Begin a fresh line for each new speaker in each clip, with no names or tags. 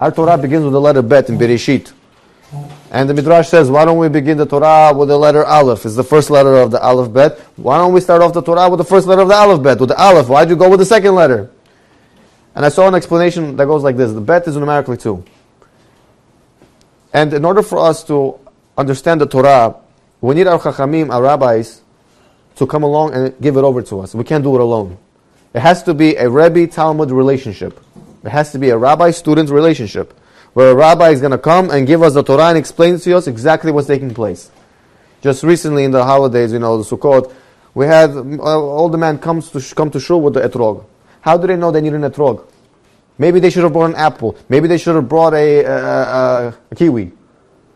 Our Torah begins with the letter Bet in Bereshit. And the Midrash says, why don't we begin the Torah with the letter Aleph? It's the first letter of the Aleph Bet. Why don't we start off the Torah with the first letter of the Aleph Bet, with the Aleph? Why do you go with the second letter? And I saw an explanation that goes like this. The Bet is numerically two. And in order for us to understand the Torah, we need our Chachamim, our rabbis, to come along and give it over to us. We can't do it alone. It has to be a Rebbe Talmid relationship. It has to be a rabbi student relationship where a rabbi is going to come and give us the Torah and explain to us exactly what's taking place. Just recently in the holidays, you know, the Sukkot, we had uh, all the man comes to come to shul with the etrog. How do they know they need an etrog? Maybe they should have brought an apple. Maybe they should have brought a, a, a kiwi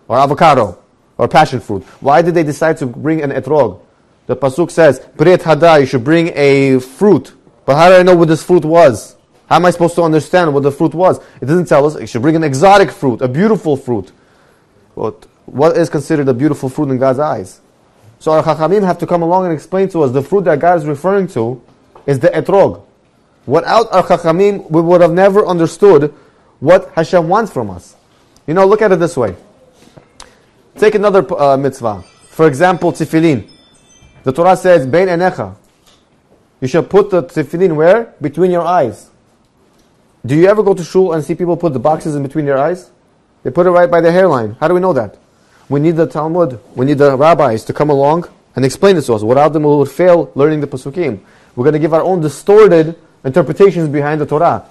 or avocado or passion fruit. Why did they decide to bring an etrog? The pasuk says, "Brit hada." You should bring a fruit. But how do I know what this fruit was? How am I supposed to understand what the fruit was? It doesn't tell us. It should bring an exotic fruit, a beautiful fruit. What, what is considered a beautiful fruit in God's eyes? So our Chachamim have to come along and explain to us the fruit that God is referring to is the etrog. Without our Chachamim, we would have never understood what Hashem wants from us. You know, look at it this way. Take another uh, mitzvah. For example, tefillin. The Torah says, Bein enecha. You shall put the tefillin where? Between your eyes. Do you ever go to shul and see people put the boxes in between their eyes? They put it right by the hairline. How do we know that? We need the Talmud. We need the rabbis to come along and explain this to us. Without them, we would fail learning the Pasukim. We're going to give our own distorted interpretations behind the Torah.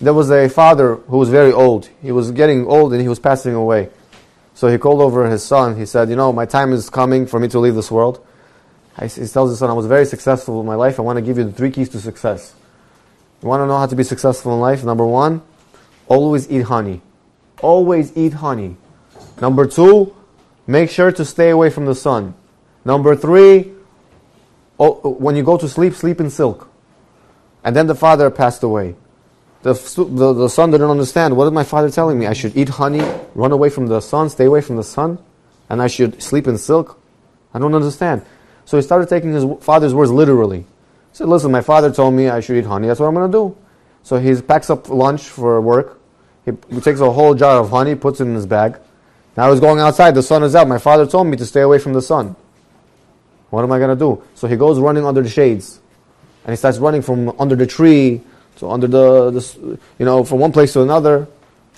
There was a father who was very old. He was getting old and he was passing away. So he called over his son. He said, You know, my time is coming for me to leave this world. He tells his son, I was very successful in my life. I want to give you the three keys to success. You want to know how to be successful in life? Number one, always eat honey. Always eat honey. Number two, make sure to stay away from the sun. Number three, oh, when you go to sleep, sleep in silk. And then the father passed away. The, the, the son didn't understand. What is my father telling me? I should eat honey, run away from the sun, stay away from the sun, and I should sleep in silk? I don't understand. So he started taking his father's words literally. Said, Listen, my father told me I should eat honey. That's what I'm going to do. So he packs up lunch for work. He, takes a whole jar of honey, puts it in his bag. Now he's going outside. The sun is out. My father told me to stay away from the sun. What am I going to do? So he goes running under the shades. And he starts running from under the tree to under the, the, you know, from one place to another.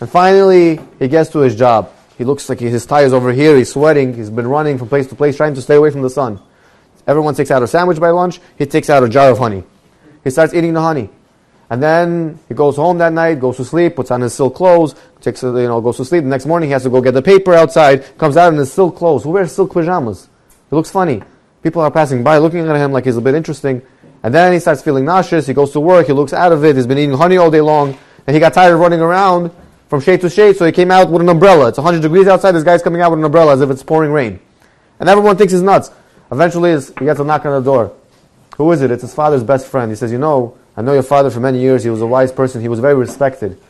And finally, he gets to his job. He looks like his tie is over here. He's sweating. He's been running from place to place, trying to stay away from the sun. Everyone takes out a sandwich by lunch. He takes out a jar of honey. He starts eating the honey. And then he goes home that night, goes to sleep, puts on his silk clothes, takes, uh, you know, goes to sleep. The next morning he has to go get the paper outside, comes out in his silk clothes. Who wears silk pajamas? It looks funny. People are passing by looking at him like he's a bit interesting. And then he starts feeling nauseous. He goes to work. He looks out of it. He's been eating honey all day long. And he got tired of running around from shade to shade, so he came out with an umbrella. It's 100 degrees outside. This guy's coming out with an umbrella as if it's pouring rain. And everyone thinks he's nuts. Eventually, he gets a knock on the door. Who is it? It's his father's best friend. He says, You know, I know your father for many years. He was a wise person. He was very respected.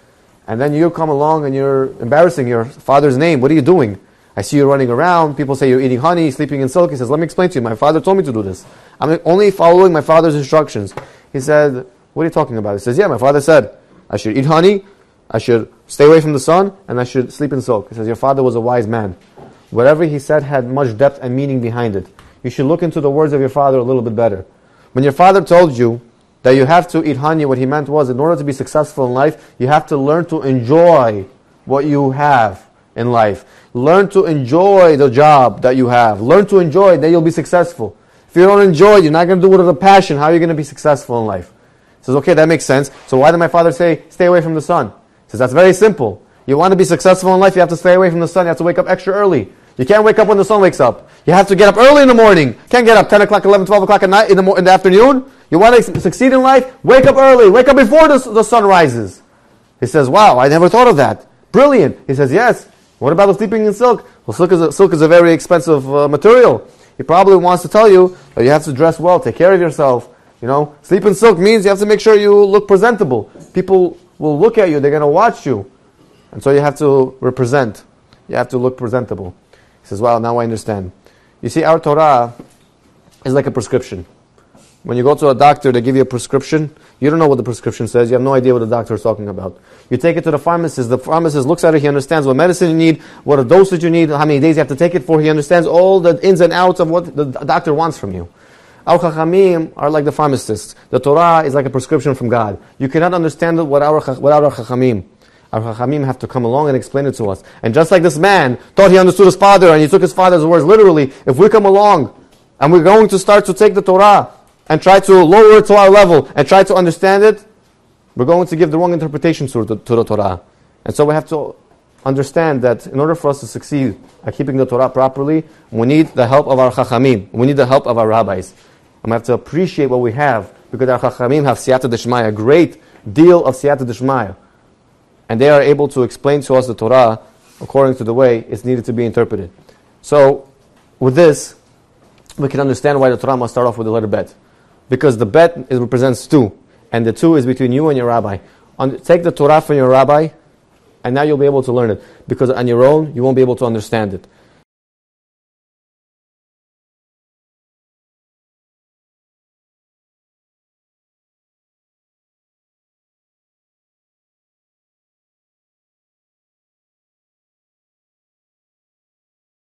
And then you come along and you're embarrassing your father's name. What are you doing? I see you running around. People say you're eating honey, sleeping in silk. He says, Let me explain to you. My father told me to do this. I'm only following my father's instructions. He said, What are you talking about? He says, Yeah, my father said, I should eat honey, I should stay away from the sun, and I should sleep in silk. He says, Your father was a wise man. Whatever he said had much depth and meaning behind it. You should look into the words of your father a little bit better. When your father told you that you have to eat honey, what he meant was, in order to be successful in life, you have to learn to enjoy what you have in life. Learn to enjoy the job that you have. Learn to enjoy then you'll be successful. If you don't enjoy it, you're not going to do it with a passion, how are you going to be successful in life? He says, okay, that makes sense. So why did my father say, stay away from the sun? He says, that's very simple. You want to be successful in life, you have to stay away from the sun. You have to wake up extra early. You can't wake up when the sun wakes up. You have to get up early in the morning. Can't get up 10 o'clock, 11, 12 o'clock at night in the, in the afternoon. You want to succeed in life? Wake up early. Wake up before the, the sun rises. He says, wow, I never thought of that. Brilliant. He says, yes. What about sleeping in silk? Well, silk is a, silk is a very expensive uh, material. He probably wants to tell you that you have to dress well, take care of yourself. You know, sleep in silk means you have to make sure you look presentable. People will look at you, they're going to watch you. And so you have to represent. You have to look presentable. He says, well, now I understand. You see, our Torah is like a prescription. When you go to a doctor, they give you a prescription. You don't know what the prescription says. You have no idea what the doctor is talking about. You take it to the pharmacist. The pharmacist looks at it. He understands what medicine you need, what a dosage you need, how many days you have to take it for. He understands all the ins and outs of what the doctor wants from you. Our chachamim are like the pharmacists. The Torah is like a prescription from God. You cannot understand without our, without our chachamim. Our chachamim have to come along and explain it to us. And just like this man thought he understood his father and he took his father's words literally, if we come along and we're going to start to take the Torah and try to lower it to our level and try to understand it, we're going to give the wrong interpretation to the, to the Torah. And so we have to understand that in order for us to succeed at keeping the Torah properly, we need the help of our chachamim. We need the help of our rabbis. And we have to appreciate what we have because our chachamim have siyata d'shmaya, a great deal of siyata d'shmaya. And they are able to explain to us the Torah according to the way it's needed to be interpreted. So, with this, we can understand why the Torah must start off with the letter bet. Because the bet is, represents two, and the two is between you and your rabbi. On, take the Torah from your rabbi, and now you'll be able to learn it. Because on your own, you won't be able to understand it.